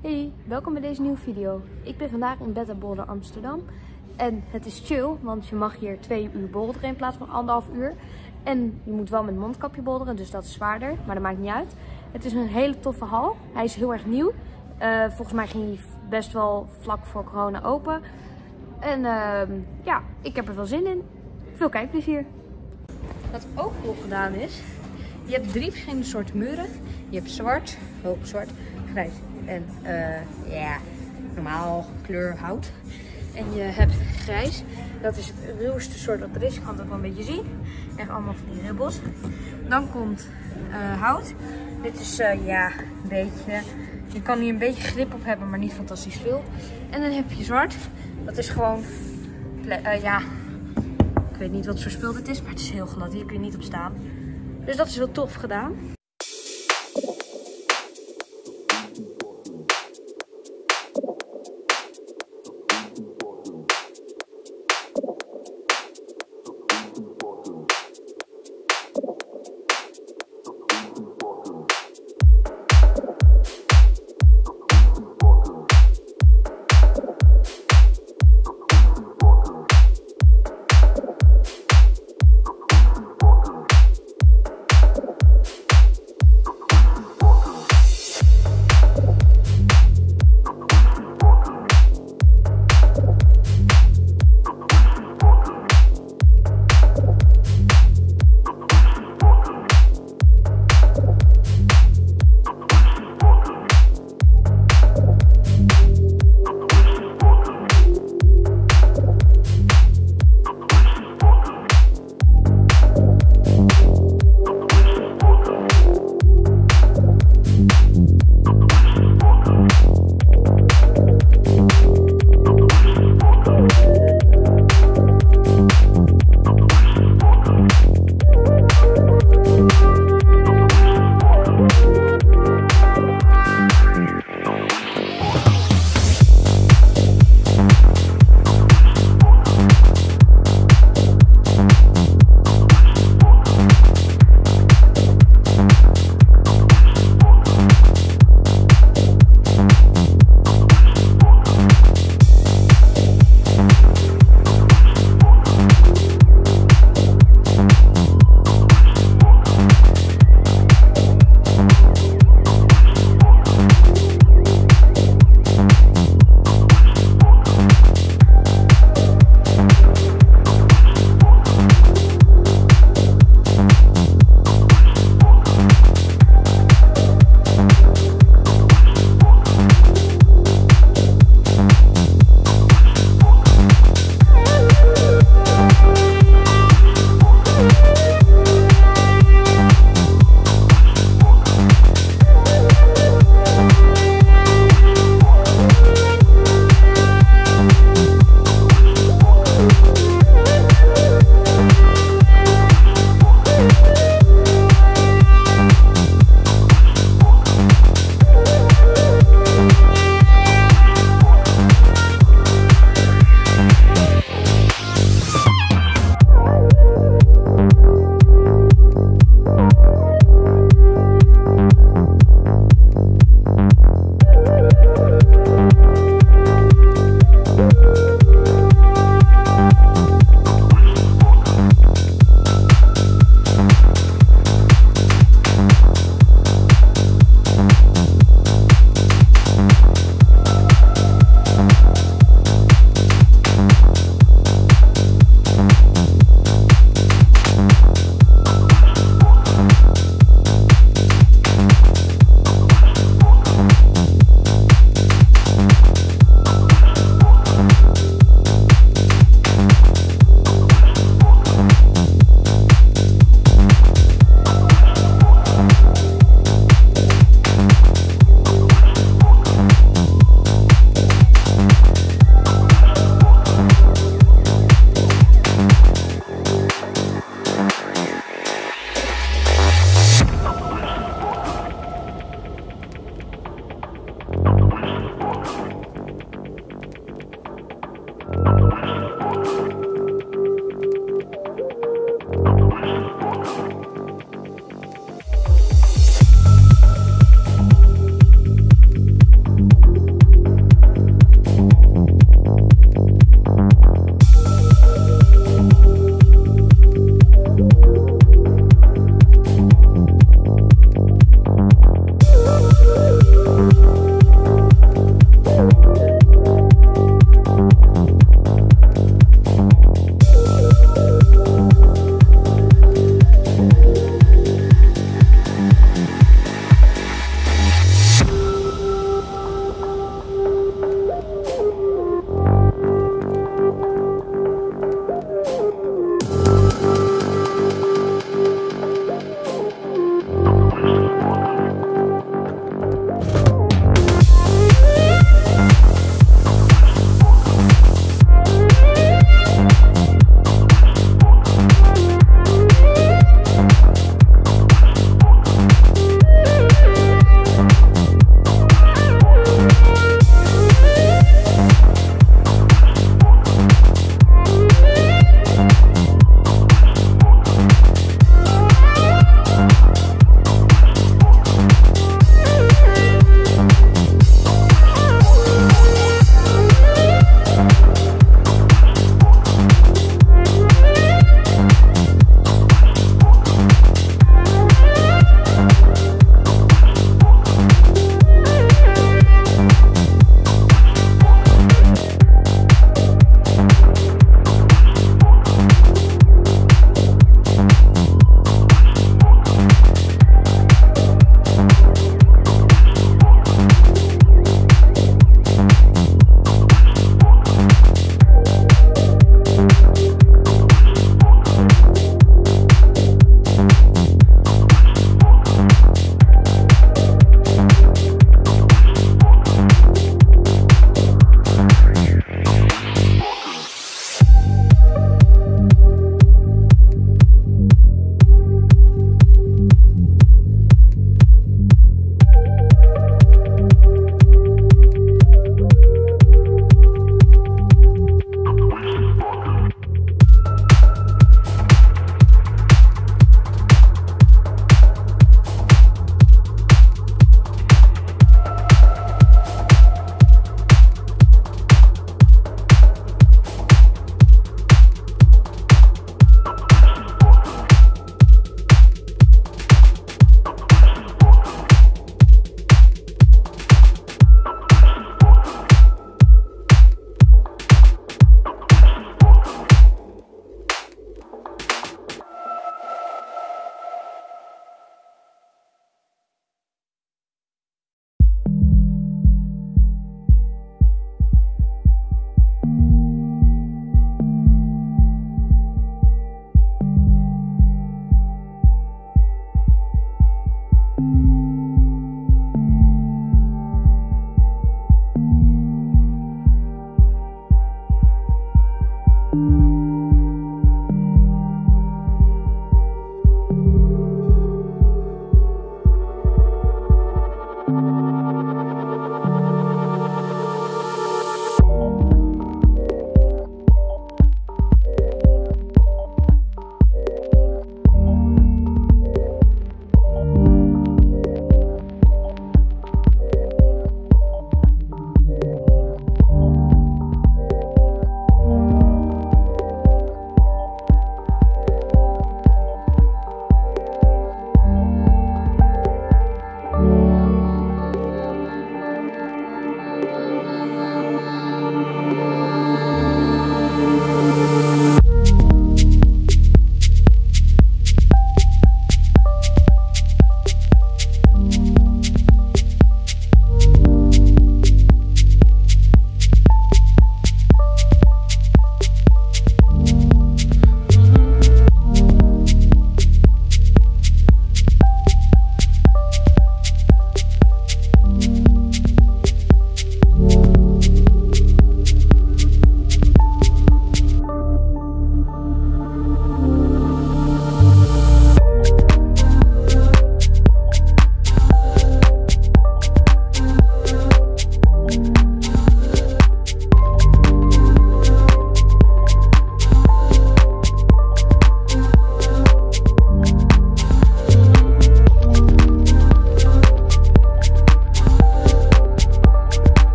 Hey, welkom bij deze nieuwe video. Ik ben vandaag in Bed Boulder Amsterdam. En het is chill, want je mag hier twee uur boulderen in plaats van anderhalf uur. En je moet wel met mondkapje boulderen, dus dat is zwaarder, maar dat maakt niet uit. Het is een hele toffe hal. Hij is heel erg nieuw. Uh, volgens mij ging hij best wel vlak voor corona open. En uh, ja, ik heb er veel zin in. Veel kijkplezier. Wat ook cool gedaan is, je hebt drie verschillende soorten muren. Je hebt zwart, hoog zwart, grijs en uh, ja, normaal kleur hout. En je hebt grijs. Dat is het ruwste soort wat er is. Je kan het ook wel een beetje zien. Echt allemaal van die ribbels. Dan komt uh, hout. Dit is uh, ja, een beetje... Je kan hier een beetje grip op hebben, maar niet fantastisch veel. En dan heb je zwart. Dat is gewoon... ja, ik weet niet wat voor spul dit is, maar het is heel glad. Hier kun je niet op staan. Dus dat is heel tof gedaan.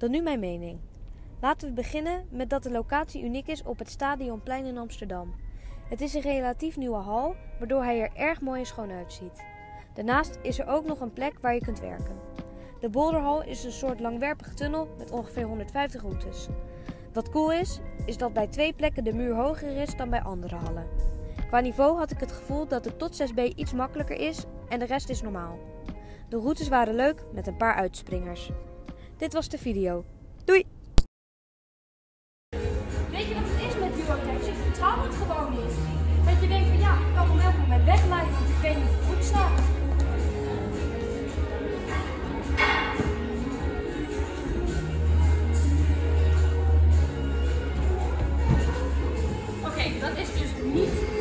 Dan nu mijn mening. Laten we beginnen met dat de locatie uniek is op het Stadionplein in Amsterdam. Het is een relatief nieuwe hal, waardoor hij er erg mooi en schoon uitziet. Daarnaast is er ook nog een plek waar je kunt werken. De Bolderhal is een soort langwerpige tunnel met ongeveer 150 routes. Wat cool is, is dat bij twee plekken de muur hoger is dan bij andere hallen. Qua niveau had ik het gevoel dat het tot 6B iets makkelijker is en de rest is normaal. De routes waren leuk met een paar uitspringers. Dit was de video. Doei! Weet je wat het is met duotext? Je vertrouwt het gewoon niet. Dat je denkt van ja, ik kan hem elk moment want ik weet niet of het staat. Oké, dat is dus niet